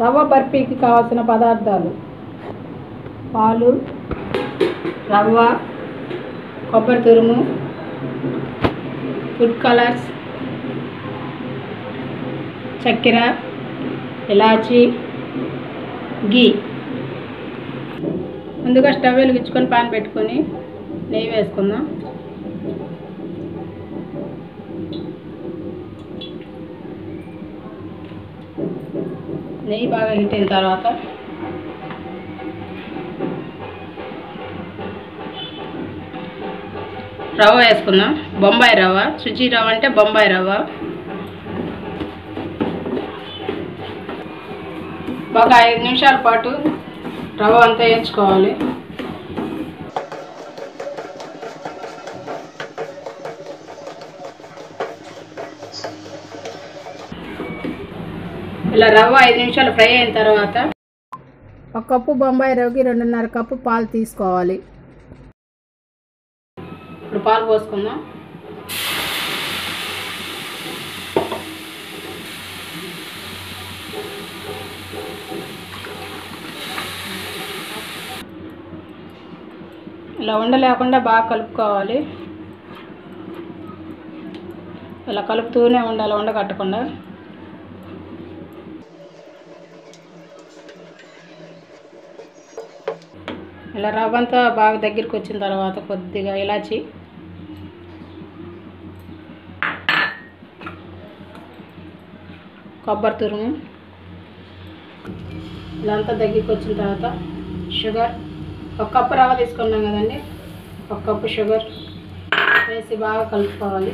రవ్వ బర్ఫీకి కావాల్సిన పదార్థాలు. పాలు రవ్వ కొబ్బరి తురుము ఫుడ్ కలర్స్ చక్కెర ఇలాచి గీ. ముందుగా స్టవ్ వెలిగించుకొని పాన్ పెట్టుకొని నెయ్యి వేసుకుందాం. నెయ్యి బాగా హీట్ అయిన తర్వాత? రవ్వ వేసుకుందాం. బొంబాయి రవ్వ. సుజీ రవ్వ అంటే బొంబాయి రవ్వ. ఒక ఐదు నిమిషాల పాటు రవ్వ అంతా వేయించుకోవాలి. ఇలా రవ్వ ఐదు నిమిషాలు ఫ్రై అయిన తర్వాత ఒక కప్పు బొంబాయి రవ్వకి రెండున్నర కప్పు పాలు తీసుకోవాలి. ఇప్పుడు పాలు పోసుకుందాం. ఇలా ఉండలేకుండా బాగా కలుపుకోవాలి. ఇలా కలుపుతూనే ఉండాలి ఉండకట్టకుండా ఇలా రవ్వ అంతా బాగా దగ్గరికి వచ్చిన తర్వాత కొద్దిగా ఇలాచి. కొబ్బరి తురుము. ఇదంతా దగ్గరికి వచ్చిన తర్వాత షుగర్. ఒక కప్పు రవ్వ తీసుకున్నాం కదండి. ఒక కప్పు షుగర్ వేసి బాగా కలుపుకోవాలి.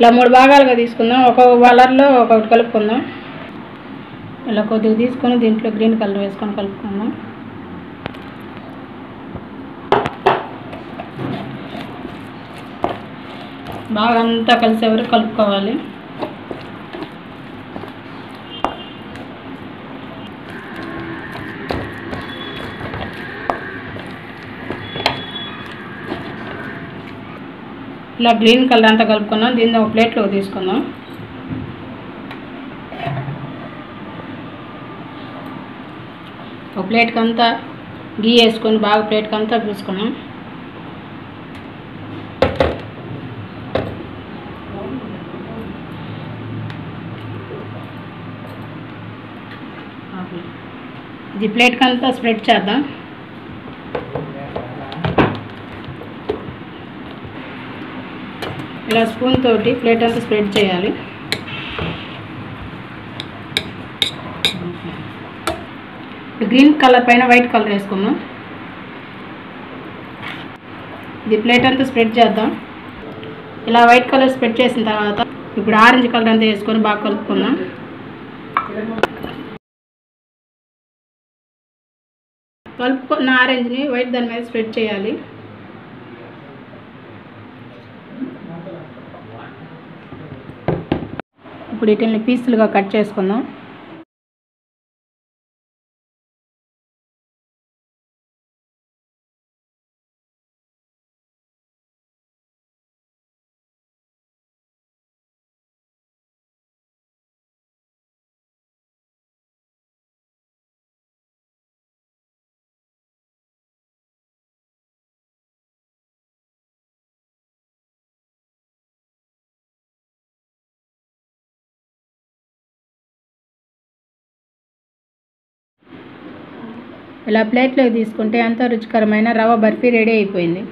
ఇలా మూడు భాగాలుగా తీసుకుందాం. ఒక్కొక్క కలర్లో ఒకటి కలుపుకుందాం. ఇలా కొద్దిగా తీసుకొని దీంట్లో గ్రీన్ కలర్ వేసుకొని కలుపుకుందాం. బాగా అంతా కలిసే వరకు కలుపుకోవాలి. ఇలా గ్రీన్ కలర్ అంతా కలుపుకున్నాం. దీన్ని ఒక ప్లేట్లో తీసుకుందాం. ఒక ప్లేట్కి అంతా గీ వేసుకొని బాగా ప్లేట్కి అంతా పూసుకున్నాం ఇది ప్లేట్కి అంతా స్ప్రెడ్ చేద్దాం. ఇలా స్పూన్ తోటి ప్లేట్ అంతా స్ప్రెడ్ చేయాలి. గ్రీన్ కలర్ పైన వైట్ కలర్ వేసుకుందాం. ఇది ప్లేట్ అంతా స్ప్రెడ్ చేద్దాం. ఇలా వైట్ కలర్ స్ప్రెడ్ చేసిన తర్వాత ఇప్పుడు ఆరెంజ్ కలర్ అంతా వేసుకొని బాగా కలుపుకుందాం. కలుపుకున్న ఆరెంజ్ని వైట్ దాని మీద స్ప్రెడ్ చేయాలి. ఇప్పుడు వీటిని పీసులుగా కట్ చేసుకుందాం. ఇలా ప్లేట్లోకి తీసుకుంటే ఎంతో రుచికరమైన రవ్వ బర్ఫీ రెడీ అయిపోయింది.